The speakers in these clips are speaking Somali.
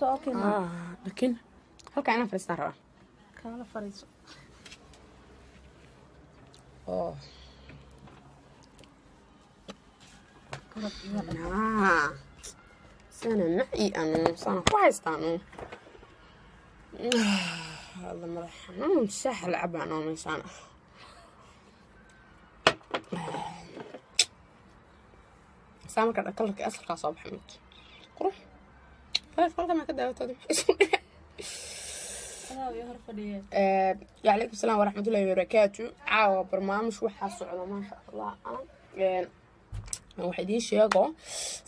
soo okay ma Ah, laakiin halkaa inaan fadhiistaan rabaa kaala fariiso oo garab iga dhaq Ah, sana maci anu sana ku haystaanu alla madax xanuun shaaxa la cabaan oo meeshaan ah saa marka dha kalarka asalkaa soo baxay mid qurux taleefonka maa ka daawatooda anaa iyo hor fadhiye yaclaykum salaam waraxmatullahi wabarakaatu caawa barnaamij waxaa socda maasha allah. Ah waxaa idiin sheego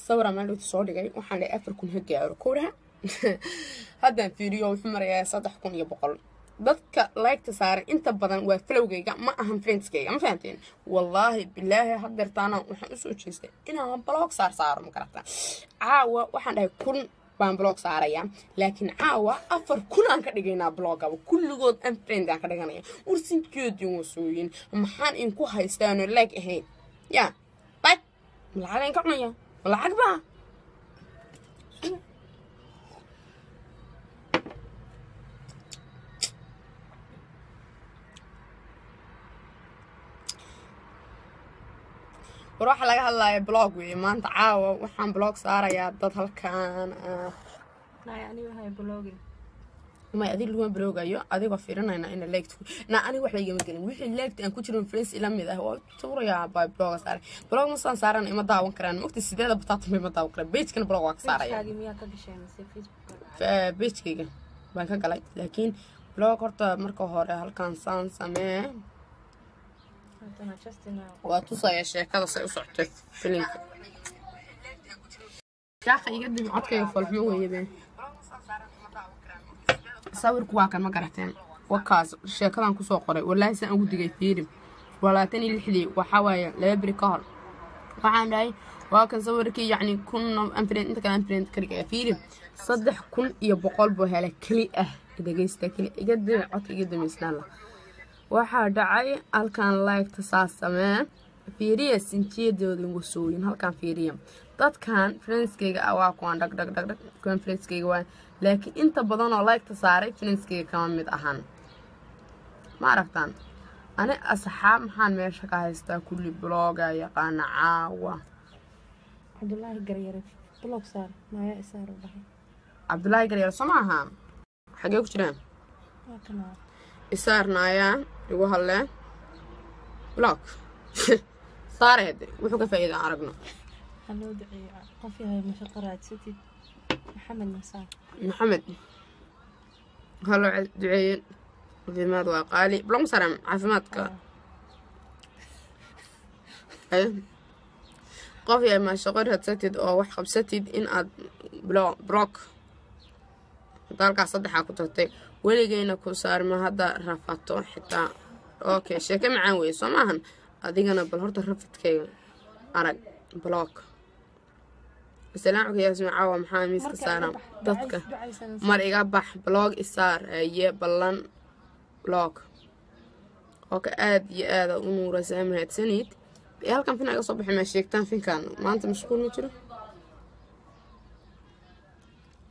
sawira meel dhowta soo dhigay waxaan dhahay afar kun ha gaaro kowraha haddaan fiiriyo wuxuu marayaa saddex kun iyo boqol. Dadka laygta saaray inta badan waa falowgayga ma ahan friendskayga ma fahanteen wallaahi bilaahi hadeertaana waxaan u soo jeestay inaan blog saar saaro ma garataa caawa waxaan dhahay kun baan blog saaraya. Laakiin caawa afar kun aan ka dhigaynaa blogaba kulligood aan friend aan ka dhiganaya. Warsinkeedii wasooyin maxaan inku haystaano lag ahayn? Yaa lag lacag aan ka cunaya lacag baa war waxaa laga hadlaya blog wey maanta caawa waxaan blog saarayaa dad halkaan ah. May adig laguma bloogayo adigoo fiirinayna ina leegta na aniga waxba igama gelin. Wixii leegta aan ku jirin friends ila mid ah waa tuurayaa baa bloga saaray. Blog masaan saaran ima daawan karaan. Mogta sideeda bataatan ma ima daawan karaan? Pagekana blog waa ka saaraya. Pagekayga. Baan ka galay laakiin blog horta marka hore halkaan saan samee waa tusaya sheekada say u socotay filimka shaaqa iga dib codkayga folxumo weeyabeen sawirku waa kan ma garateen wakaas sheekadan ku soo qoray walaahi saan ugu digay fiirim walaatan iyo lixdii waxaa waaye laba beri ka hor waxaan dhahay waa kan sawirkii yacni kun anfrend inta kale anfrend ka dhigaya fiirim saddex kun iyo boqol buu helay keli ah dhegeysta keli iga dib codka iga damaysnaan la waxaa dhacay halkan laygta saas samee. Fiiriya sinjiyadooda wasooyin halkan fiiriya dadkan friendskayga ah waa kuwaan dhag dhag dhag dhag kuwan friendskayga waa. Laakiin inta badan oo laygta saaray friendskayga kama mid ahan. Ma aragtaan? Ani asxaab maxaan meesha ka haystaa kulli bloga yaqaana caawa. Garyare cabdulaahi garyar soo maaha xagee ku jiraan isaarnaayaan igu hadleen blog saareede wuxuu ka faa'iidaan aragno maxamed waxaa loo duceeyey caafimaad waa qaali blog saram caafimaadka qof yahay maashaqo radsatid oo wax qabsatid in aad blo- blog hadda halkaas saddexaa ku tagtay weligeyna ku saarma hadda rafato xitaa. Okay sheeke macaan weye soo maahan? Adigana bal horta rafadkayga arag blog islaamka yaasmi caawa maxaa miiska saaran? dadka mar iga bax blog isaar aye ballan blog oo ka aad iyo aada u nuuraysaa mahadsanid halkan fin iga soo baxay maa sheegtaan finkan maanta mashquul ma jiro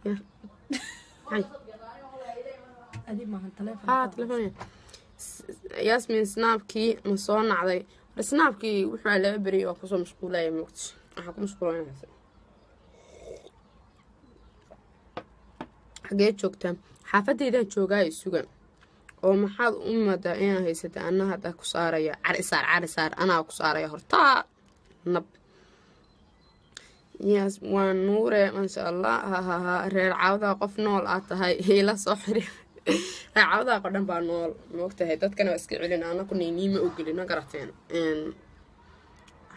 Ya. Ay. adi maahan taleefon haa telefoon yasmin snaabkii ma soo nacday snaabkii wuxuu laba beri waa ku soo mashquulaya moogti waxaa ku mashquulanaysa xagee joogtaa xaafadeydaan joogaayo suga oo maxaad u madaa inaa haysata ana hadda ku saaraya carisaar carisaar anaa ku saaraya hortaa nab waa nuure maasha allah hahaha reer caawdaa qof nool aad tahay hiila soo xiri oo dhan baa nool. Moogtahay dadkana waa iska celin. Anaku nayniima ogeli ma garateen.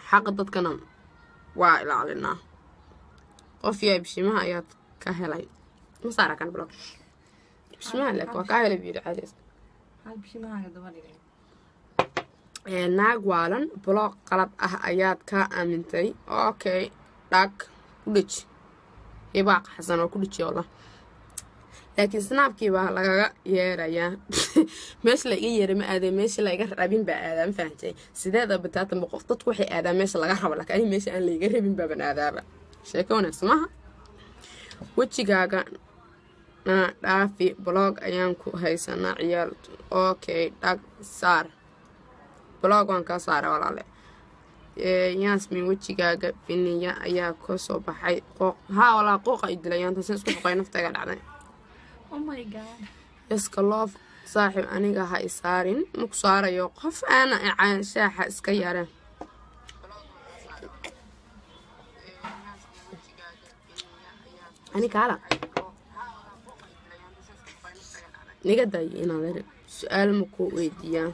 Xaqa dadkana waa ilaalinaa. Qof yaa bishimaha ayaad ka helay. Ma saara kan blog bishimaha lek waa kaa helay daba dhigay. Naag waalan blog qalad ah ayaad ka aamintay. Okay dhag ku dheji hibaaq xasan oo ku dheji wallah laakiin snaabkii baa lagaga yeerayaa. Meesha la iga yeeray ma aadee meesha laiga rabin baa aadaa ma fahantay sideeda bataatanba qof dadku waxay aadaa meesha laga rabo ani meesha aan laiga rabin baaban aadaaba. Sheeko wanaagsan maaha? Wejigaaga naa dhaafi blog ayaan ku haysanaa ciyaal okay dhag saar. Blog waan kaa saara walaale. Yaasmin wejigaaga biniya ayaa ka soo baxay. Qooq haa walaa qooqa ay dilay yaanta sin isku xoqay naftayga dhacday iska loof saaxiib aniga ha isaarin maku saarayo qof aana icaan shaaxa iska yareen niga dayo inaad su'aal makuu weydiiyaa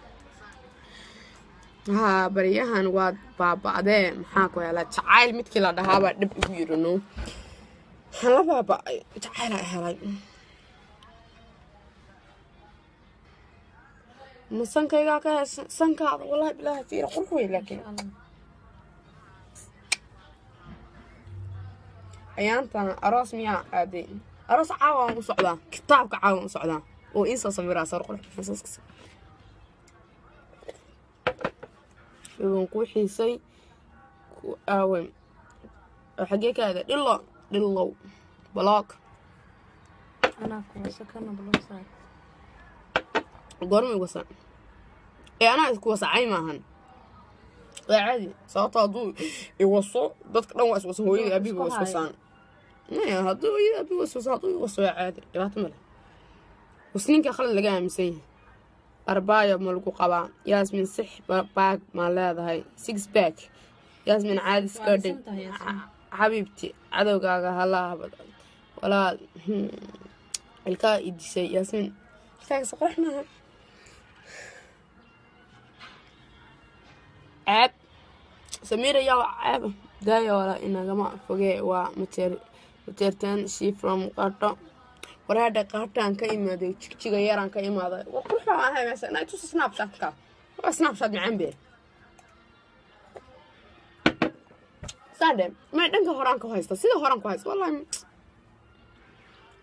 haa baryahan waad baaba'dee maxaa ku helaa? Jacayl midkii la dhahaabaa dhab igu yirino waxaan la baaba'ay. Helay ma sankaygaa ka hesha sankaada wallaahi bilaahi fiira qurux wey laakiin ayaantan aroos miyaa aaday aroos caawa waan u socdaa kitaabka caawa waan u socdaa oo iisoo sawiraa sawir qurux xasuuskasa waan kuu xiisay ku aawen oo xaggee ka aada dhilo dhilow baloog anaa kuwasa kana blog saar goorma iwasa ee anaa isku wasacay maahan. Waa caadi. Sababto hadduu iwaso dadka dhan waa iswasan hooyada abiga waa iswasaan hadduu hooyada abiga iswaso hadduu iwaso waa caadi. Dhibaato male wasninka khalad laga aaminsan yahay. Arbaayo ma lagu qabaa. Yaasmin six baag maa leedahay. Six back yaasmin caadi iska dhig Waa Yaasmin. xabiibti cadowgaaga halaa walaal. Ilkaa i dishay yaasmin. Ilkaagasa qorax maaha cab samiir ayaa cab daayoola inagama fogee waa mateertaan sii from qadho waraadha qaadhaan ka imaaday jigjiga yaraan ka imaaday qurxaanatus snapshatka snapshat macaan bee saadhe may dhanka horaan ka haysta sida horaan ku haysta wallahi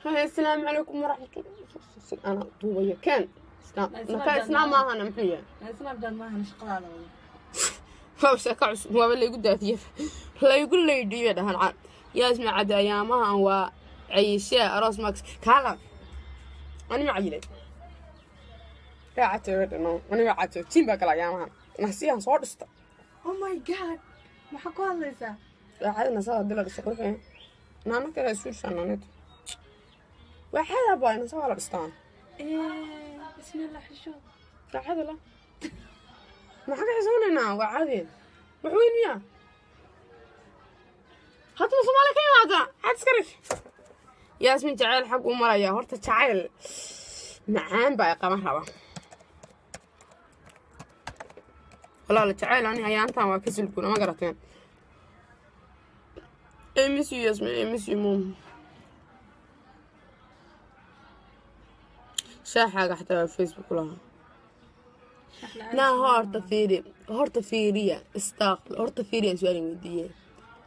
السلام عليكم ورحمة الله أنا طوبية كان سناب سناب ما أنا محيا سناب ما أنا شقالة والله وسكع ما بلا يقول داتيف لا يقول لي ديو ده هنعان يا اسمع عدا أيامها و عيشة راس ماكس كلام. أنا ما عيلي لا عتوه إنه أنا ما عتوه تين بقى كلا أيامها نسيان صار استا Oh my god. ما حكوا الله إذا عاد نسأله دلنا الشغل فين؟ نعم كلا يسوي شنانات واحد أبغى نسأله استان إيه بسم الله حشو. لا هذا لا ما حد حسون هنا وعادي. وحوين يا. هات مصمالك يا ماذا هات سكرش ياسمين تعال حق أمرا يا هورتا تعال نعان بايقة مهربا والله لا تعال أنا هيا أنت ما كسل ما قرتين أمسي ياسمين أمسي مم شاحة حتى في الفيسبوك لها naa horta fiiri horta fiiriya istaaql horta fiiriya su'aal weydiiye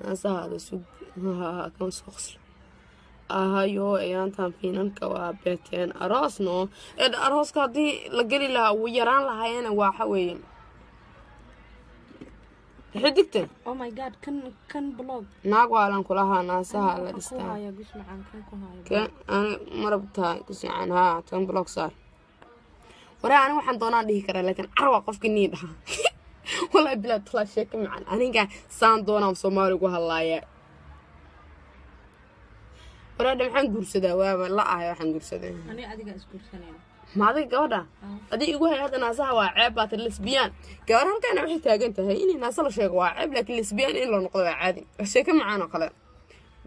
naasahaada sug kama soo qosla ahayo ayaantan fiinanka waa beeteen aroosno arooska haddii la geli lahaa wuu yaraan lahaayena waxa weeye xidigta oh my god kan kan blog naag waalan kulahaa naasaha la dhistaa kan marabtaa kusiican haa tan blog saar waraa ani waxaan doonaa dhihi karaa laakiin carwa qofka nii dhaha walaa bilaa talaa sheeka macaan. Aniga saan doonaan soomaali ugu hadlaaya. Waraadha maxaan guursadaa waaba la ahay waxaan guursadaa. Ani adiga isguursanayna ma adiga gabadha? Adii igu hay hadda naasaha waa ceeb baata lesbiyaan gabar halkaana waxay taagan tahay inay naasa la sheego waa ceeb laakiin lesbiyaan in la noqdo waa caadi. Waa sheeko macaan oo kale.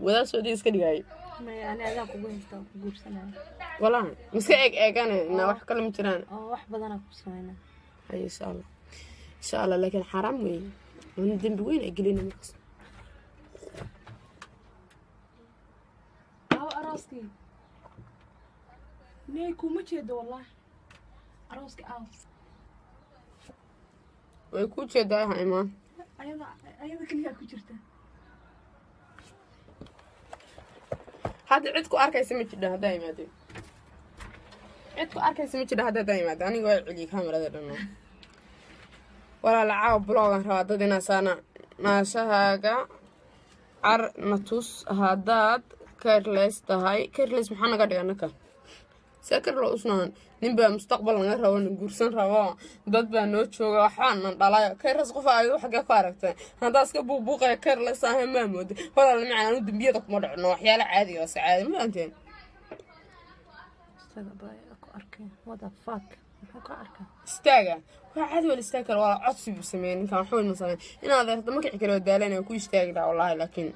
Wadaasooda iska dhigaayo maya ani adaa kugu haysta oo ku guursanaya walahi miska eeg eegane na wax kale ma jiraan oo wax badanaa ku samayna hay insha allah insha allah laakiin xaaraam weeye waana dembi weyn ay gelina markaas aw arooskii nee kuma jeedo wallahi arooski aw way ku jeedaa ha imaan hadda cid ku arkaysa ma jidha haddaa imaadeen cid ku arkaysa ma jidha hadda haddaa imaadeen aniga waa celiye kamarada dhanno walaala caawa rabaa dad inaa saana naashahaaga car na tus haddaad careless tahay. Careless maxaa naga dhiga naka sakar lo usnahan nin baa mustaqbal naga rabo na guursan rabo dad baa noo jooga waxbaa na dhalayo kayras qof aayado xaggee ku aragtay haddaa iska buubuuqaya kayr la saahay maa mooday walaal macaan anu dembiyada kuma dhicno waxyaala caadiga ose caadi ma anteen isaga baa ku arkay wada fuck muxuu ka arkaa istaaga waa caadi wala istaag kale waa codsi buu sameeyey ninkan waxba ma sameyn inaad erta magaci kale waa daalan waa ku istaagi lahaa wallaahi laakiin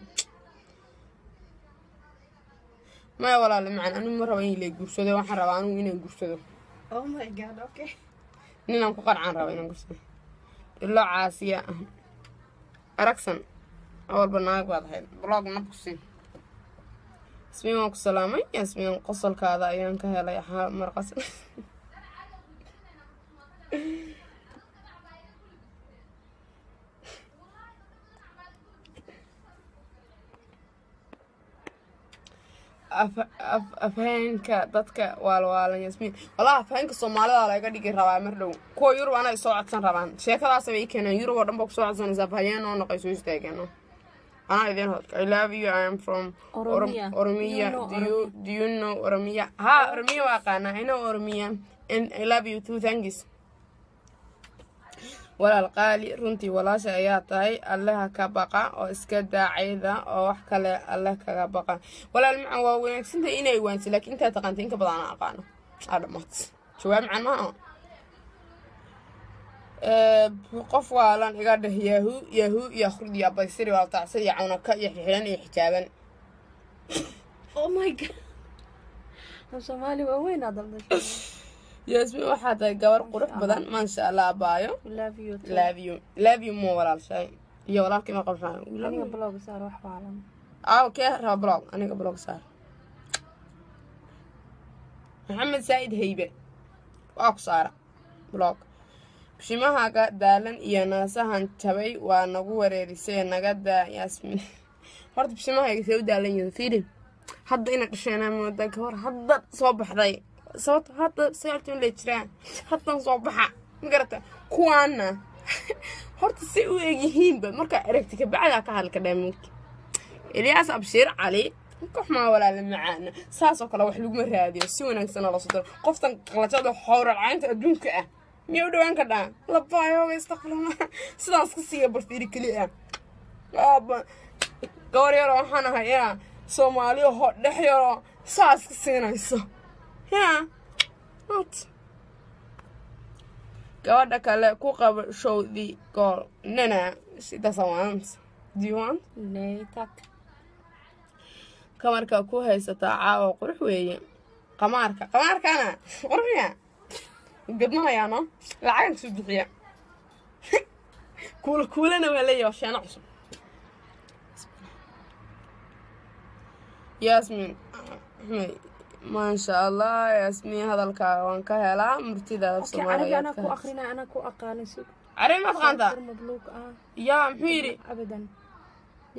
maya walaale macan anigu ma raba in la guursado waxaan rabaa anigu inaan guursado. Oh my god okay. Ninaan ku qarcaan raba inaan guursado ilo caasiya ah aragsan awalba naag baad ahayd. Blog nabkusi yasmiin waan ku salaamay yasmiin qosolkaada ayaan ka helay marqas afhayeenka dadka waalwaalan yasmiin walahi afhayeenka soomaalida laga dhigi rabaa mar dhow. Kuwa yurub ana ay soo codsan rabaan. Sheekadaas bay ii keeneen. Yurub oo dhan baa ku soo codsanaysa afhayeen oo noqay soo istaageen. Anaa idin hod i love you. I am from Oromia. do you know oromia? ha oromia? Waa aqaana i know oromia. And i love you too. Thanks walaal qaali runtii walaasha ayaa tahay alleha ka baqa oo iska daacayda oo wax kale alle kaga baqa. Walaal macan waa wanaagsantahay inay waansi laakiin intaa taqaanta inka badan aan aqaano. Aa dhamaad. Jawaab macan maaha qof waalan iga dheh yahu yahu iyo akhrid iyo abaysiri waa tacsir iyo cawnaka iyo xixiran iyo xijaaban. Oh my god. Soomaali waa weyn aad yasmin waxaa tahay gabar qurux badan maasha allah abaayo iyo walaalkii ma saar wax waalan aaw kee raba blog. Aniga blog saar. Maxamed saa'id haybe. Waa ku saara blog. Bishimahaaga daalan iyo naasahan jabay waa nagu wareerisee naga daa yaasmin horta bishimahayga see u daalan yihiin fiiri. Hadda ina dhasheenaa moodaa gabor hadda soo baxday sababto hadda sagaaltan la jiraan. Haddan soo baxa ma garata? Kuwaana. Horta say u egyihiinba markaa aragti kabacdaa ka hadalka dhaamuudka ilyaas abshiir cali kaxmaa walaala macaana saasoo kale wax laguma raadiyo si wanaagsanoo la soo daro. Qoftan qalajada howralcaynta adduunka ah miya u dhawaan ka dhaa labaayoga istakfirullah sidaas ka siiya barfiiri keli ah. Gabar yaroo waxaan ahay yaa soomaaliya ho dhex yaroo saas ka siinayso yaa not gabadha kale ku qabo show the goal nana she doesn't want do you want? Tak. Kamarka ku haysataa caawa qurux weeye qamaarka qamaarkana qurxiya gadmanayaano lacagan soo bixiya kuula kuulana waa leeyahay washeeno cusub yaasmin axmed maasha allah yaasmin hadalkaaga waan ka helaa murtidaada okay carabi anaa ku soomaaliyeed akrinaa anaa ku aqaana sug carabi ma taqaantaa mabluuq ah yaa muxuu yidhi abadan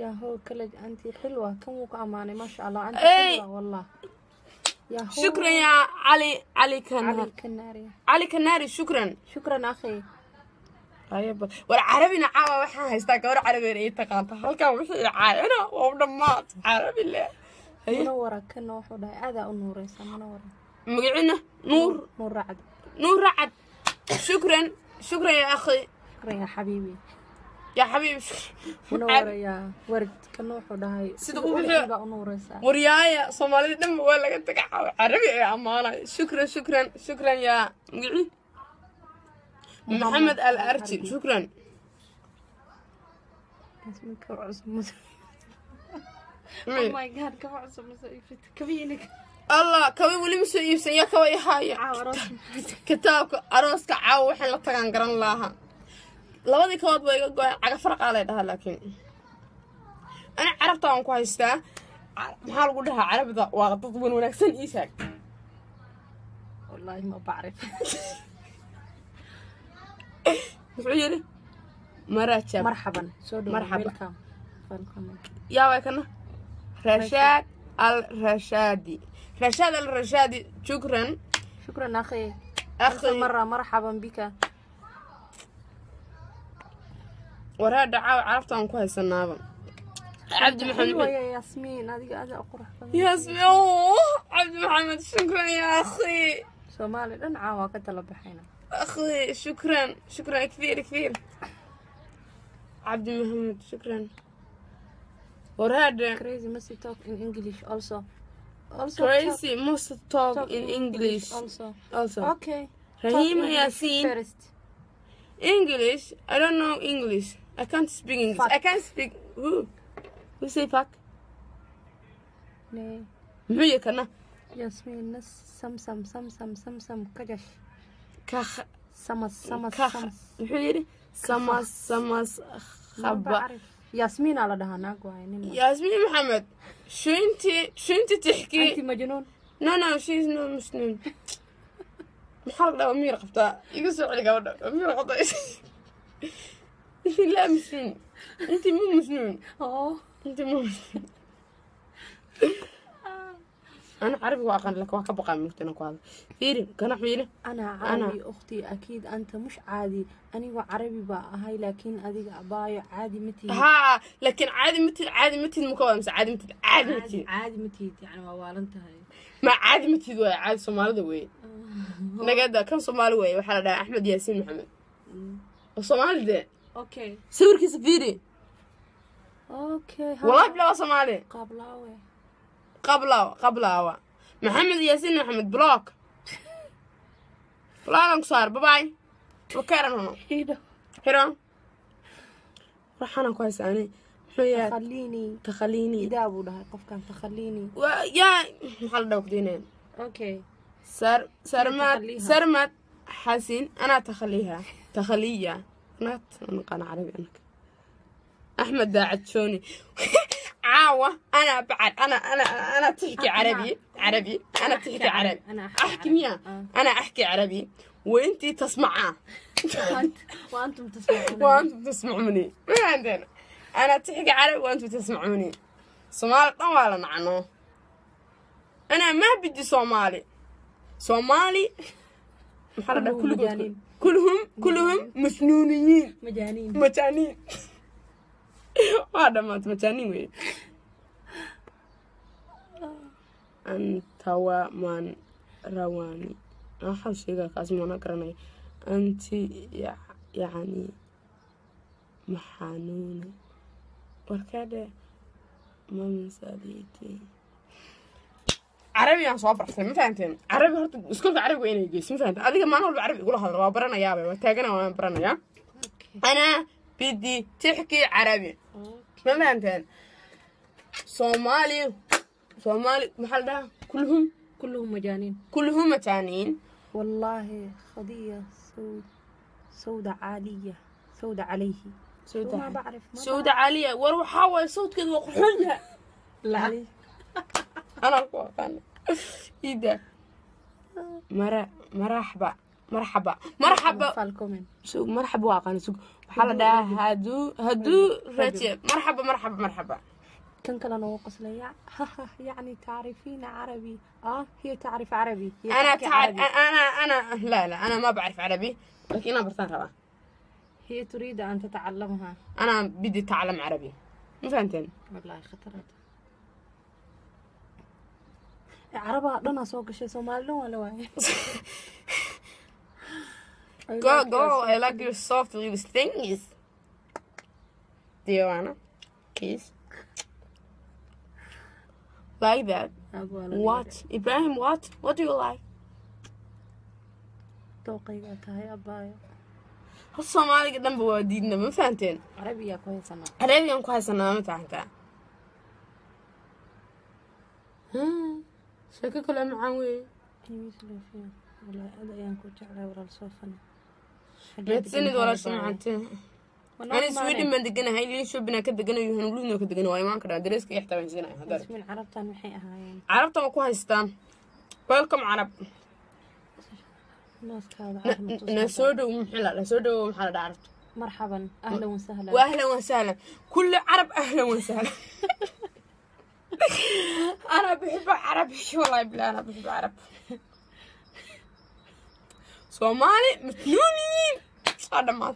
yaa how kale anti xilwa kan wuu ka amaanay maasha allah anti Ey. xilwa wallah yaa how shukran yaa cali cali kana cali kanaariya cali kanaari shukran shukran akhi ayaba war carabina caawa waxaan haystaa gabar carabeer ay taqaanta halkan wixii caayana waa dhammaad magacina nuur. Nuur racad. Shukran. Shukran ya akhi. Waryaaya soomaalida dhanba waa laga taga carabi ay ammaanay. Shukran shukran shukran yaa magaci maxamed al arji shukran allah kabi welima soo iibsan? Iibsanya kaba ihaaya kitaabka arooska caawa waxay la tagaan garan laaha labadii kabood ba iga go-en cagafarqaa lay dhahaa laakiin. Ani carabta aan ku haystaa maxaa lagu dhahaa? Carabda waa dad wan wanaagsan iisaag muxuu yiri maraajaab. Marxaban marxaban yaabay kana. رشاد الرشادي. رشاد الرشادي شكرا. شكرا أخي. أخي. مرة مرحبا بك. وراء دعاء عرفت أن كويس النابا عبد محمد أيوة يا ياسمين هذه أنا أقرأ ياسمين أوه. عبد محمد شكرا يا أخي. سومالي لن عاوة كتلب بحينا. أخي شكرا. شكرا كثير كثير. عبد محمد شكرا. Redden. Crazy must talk in English also. Also Crazy talk, must talk, talk in, in English, English also. Also. Okay. Rahim Yasin. First. English. I don't know English. I can't speak English. Fuck. I can't speak. Who? Who say fuck? Nee. Muxuu yakana? Yasmin nas sam sam sam sam sam sam kajash. Kah. Samas samas samas. Muxuu yiri? Samas samas khaba. ياسمين على دهانا دهانك ياسمين محمد شو انت شو انت تحكي انت مجنون نو نو شي اسمه مسنون محرق ده امير قبطا يقصوا عليك امير قبطا لا مسنون انت مو مسنون آه انت مو مسنون أنا عربي وأقن لك وأك بقى ممكن أقول فيري كان حويلة أنا أنا. عربي أختي أكيد أنت مش عادي أنا عربي بقى هاي لكن أديك أبايو عادي متي ها لكن عادي مثل عادي مثل مكون بس عادي مثل عادي عادي مثل عادي متي يعني ما والنتها هاي ما عادي مثل وي عادي صومالي وي نقدا كان صومالي وي وحلا ده أحمد ياسين محمد الصومالي ده أوكي سوير كيس فيري أوكي والله بلا صومالي قبلاوي qablawa qablaawa. Maxamed yaasiin maxamed block. Blockan ku saar babaay wakeeran hono xiro waxaanan ku haysaane sarmad xasin anaa takhaliha takhaliya axmed daacad عاوة. أنا بعد أنا أنا أنا تحكي عربي عربي. أنا تحكي عربي. أحكي مياه أنا أحكي عربي. وأنتي تسمع وأنتم تسمعوني. وأنتم تسمعوني. ما عندنا. أنا تحكي عربي وأنتم تسمعوني. صومال طوالا معناه أنا ما بدي صومالي صومالي محرر كلهم كلهم كلهم مسنونيين مجانين. مجانين. هذا ما مجانين. antawamaanrawani maxaa sheegaa kaas maana garanay anti yacni maxanuune warkaadhe mamasaliti carabiyaan soo bartay ma fahanteen carabi horta iskoolka carabi waa inay geyso ma fahanteen adiga maalin walba carabi igula hadla waa baranayaabay waa taagana waan baranayaa anaa bidi tixki carabi ma fahanteen soomaali صومالي محل ده كلهم؟ كلهم مجانين. كلهم متانين والله قضية سود سودة عالية. سودة عليه. ما سودة بعرف ما سودة عالية وأروح حاول صوت كذا وقحونها لا. عليه. أنا أقوى كان إيه مرا مرحبا. مرحبا. مرحبا. فالكومن. سوق مرحبا واقع سوق. محل ده هدو هدو رتيب مرحبا مرحبا مرحبا. كان كلا نوقص لي. يعني تعرفين عربي. آه هي تعرف عربي. هي تعال عربي. أنا أنا لا لا أنا ما بعرف عربي. لكن أنا برتان ربا هي تريد أن تتعلمها. أنا بدي أتعلم عربي. ما فهمتين؟ والله خطرت. عربها دنا سوق شيء سومالي ولا واي Go, go. I like your soft little things. Do you wanna? Kiss? like that. What? Ibrahim, what? What do you like? ذوقيga tahay abaayo hos soomaaliga dhanba waa diidna ma fahanteen carabiga ku haysanaa carabigan ku haysanaa ma fahantaa sheeko kale macaan weeye meedsanid walaasha macantee ani sweden baan deganahay liin shoobinaa ka deganayo hanuluudna ka deganayo waa imaan karaa dareeska iyo xitaa baan siinaya hadda من عربتان محي أهايين carabta ma ku haystaan welcome carab الناس كذا Na- na soo dhow maxaa la dhahaa soo dhow maxaa la dhahaa carabta مرحبا أهلا وسهلا واهلا وسهلا كل عرب اهلا وسهلا انا بحب عرب والله بالله انا بحب عرب صومالي مجنونين صدمات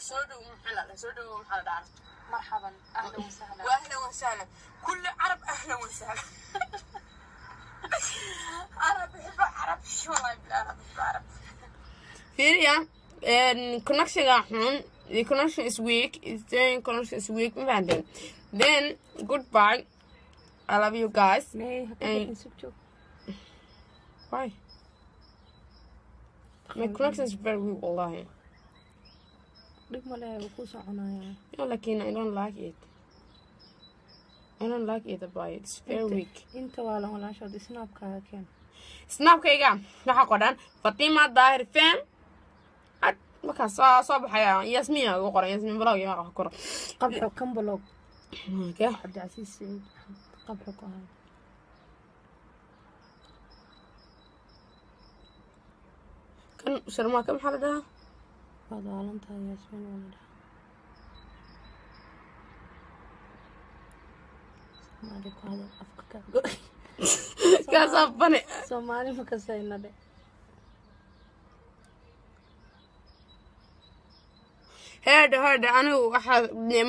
soo dhow maxaa la dhahaa marxaban ahlan wasahlan واهلا وسهلا كل عرب أهلا وسهلا أنا بحب عرب شو والله بحب عرب فيريا connection حون the connection is weak it's doing connection is weak ما عندنا then goodbye I love you guys May, bye my connection is very weak والله dhib male wuu ku soconayaa no لكن I don't like it I don't like it about it it's very weak inta waa lan walaashood snaabkaaga keen snapkayga waxaa qoran fatima daahir fem ad markaas soo soo baxaya yasmiin ugu qoran yasmiin blog iyo wax qoran qabxo kan blog okay cabdicasiis saciid qabxo ku ahay kan sharmaaka maxaa la dhahaa waad waalantahay yaasmiin waa la dhahaa soomaali ku hadal afka ka go kaasaa bane soomaali ma kasayna dhe heedha heedha anigu waxaa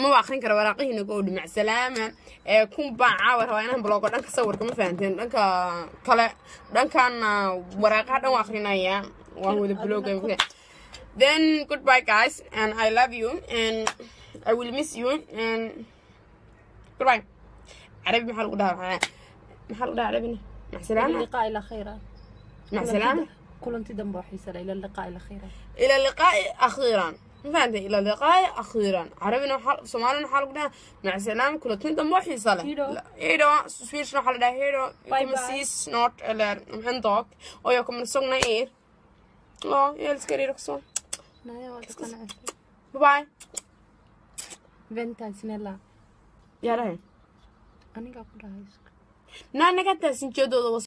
ma akrin kara waraaqihiina go dhimac salaama ee kun baan caawa rabaa inaan blogo dhanka sawirka ma fahanteen dhanka kale dhankan waraaqaha dhan waa akrinaya waan wada bloga then goodbye guys and i love you and i will miss you and goodbye. عربي محل قدها محل قدها عربي. مع السلامة. اللقاء إلى خير مع السلامة. كل أنت دم بوحي سلا إلى اللقاء إلى خير إلى اللقاء أخيرا. فهمت إلى اللقاء أخيرا. عربي نحل سومالي نحل قدها مع السلامة. كل أنت دم بوحي سلا هيرو هيرو. سويش نحل ده هيرو. باي باي سيس نوت إلى محن دوك أو يكمل سونا إير لا يلس كريرك سون bye e snälla. Gör det. Annika, på det här. não nej, inte. Inte jag då.